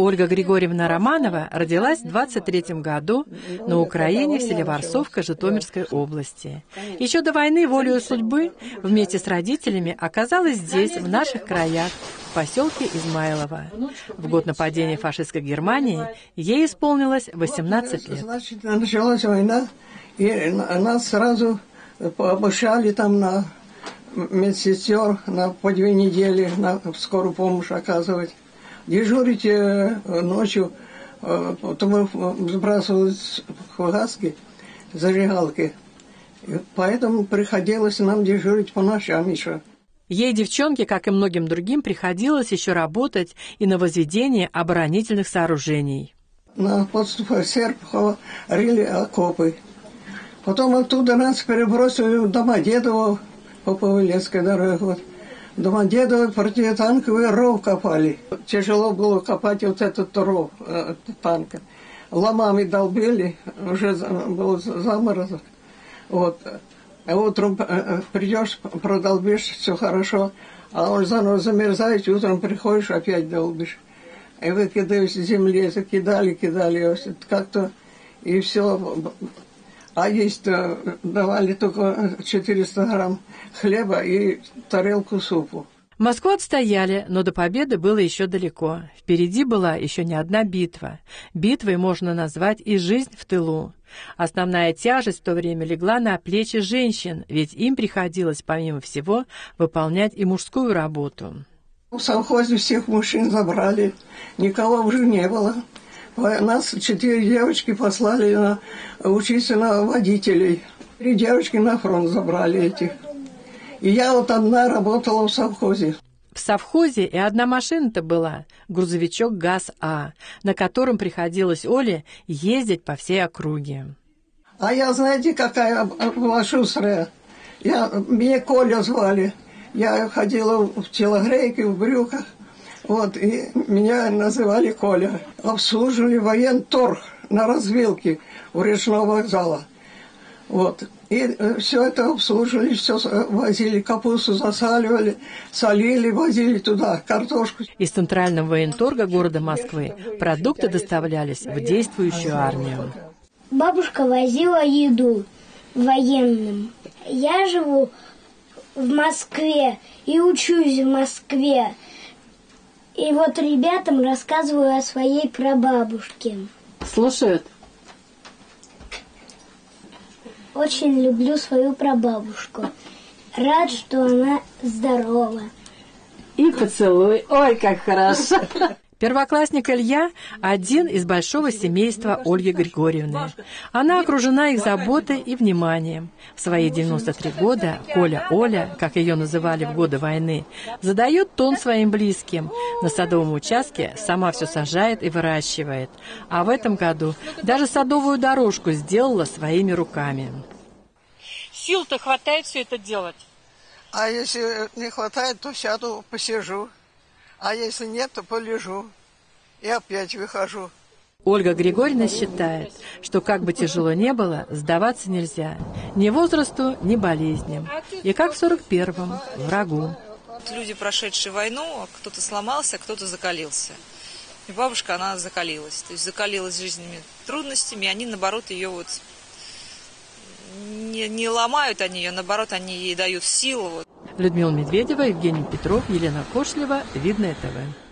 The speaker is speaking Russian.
Ольга Григорьевна Романова родилась в 23 году на Украине в селе Варсовка Житомирской области. Еще до войны волею судьбы вместе с родителями оказалась здесь, в наших краях, в поселке Измайлово. В год нападения фашистской Германии ей исполнилось 18 лет. Значит, началась война, и нас сразу обучали там на медсестер на по две недели на скорую помощь оказывать. Дежурить э, ночью, э, потом сбрасывались фугаски, зажигалки. И поэтому приходилось нам дежурить по ночам еще. Ей, девчонке, как и многим другим, приходилось еще работать и на возведение оборонительных сооружений. На подступах Серпухова рыли окопы. Потом оттуда нас перебросили в Домодедово по Павелецкой дороге. Вот. Домодедово противотанковый ров копали. Тяжело было копать вот этот ров э, танка. Ломами долбили, уже был заморозок. Вот. А утром э, э, придешь, продолбишь, все хорошо, а он заново замерзает, утром приходишь, опять долбишь. И выкидаешь земли, закидали, кидали, как-то, и все. А есть-то давали только 400 грамм хлеба и тарелку супу. Москву отстояли, но до победы было еще далеко. Впереди была еще не одна битва. Битвой можно назвать и жизнь в тылу. Основная тяжесть в то время легла на плечи женщин, ведь им приходилось, помимо всего, выполнять и мужскую работу. В совхозе всех мужчин забрали, никого уже не было. Нас четыре девочки послали на, учиться на водителей. Три девочки на фронт забрали этих. И я вот одна работала в совхозе. В совхозе и одна машина-то была, грузовичок ГАЗ-А, на котором приходилось Оле ездить по всей округе. А я, знаете, какая была шустрая? Я, меня Коля звали. Я ходила в телогрейке, в брюках. Вот, и меня называли Коля. Обслуживали военторг на развилке у речного вокзала. Вот. И э, все это обслуживали, все возили, капусту засаливали, солили, возили туда, картошку. Из Центрального военторга города Москвы продукты доставлялись в действующую армию. Бабушка возила еду военным. Я живу в Москве и учусь в Москве. И вот ребятам рассказываю о своей прабабушке. Слушают. Очень люблю свою прабабушку. Рад, что она здорова. И поцелуй. Ой, как хорошо. Первоклассник Илья – один из большого семейства Ольги Григорьевны. Она окружена их заботой и вниманием. В свои 93 года Коля Оля, как ее называли в годы войны, задает тон своим близким. На садовом участке сама все сажает и выращивает. А в этом году даже садовую дорожку сделала своими руками. Сил-то хватает все это делать? А если не хватает, то сяду, посижу. А если нет, то полежу. И опять выхожу. Ольга Григорьевна считает, что как бы тяжело не было, сдаваться нельзя. Ни возрасту, ни болезням. И как в 41-м, врагу. Люди, прошедшие войну, кто-то сломался, кто-то закалился. И бабушка, она закалилась. То есть закалилась жизненными трудностями, и они, наоборот, ее вот не, не ломают они ее, наоборот, они ей дают силу. Людмила Медведева, Евгений Петров, Елена Кошлева, Видное ТВ.